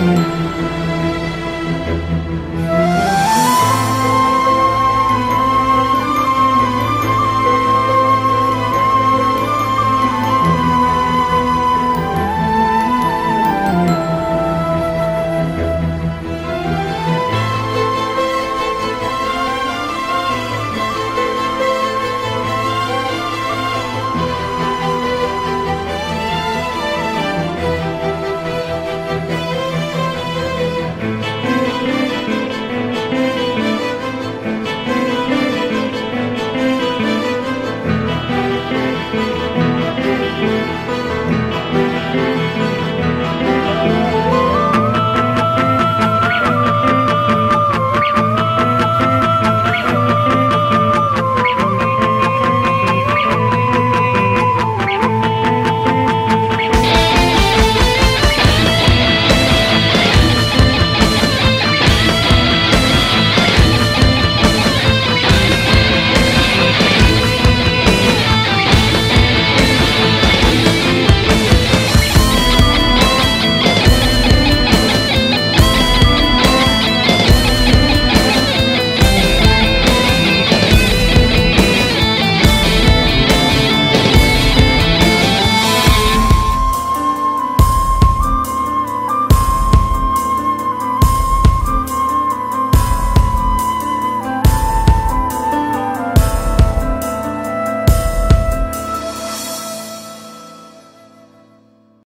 Amen.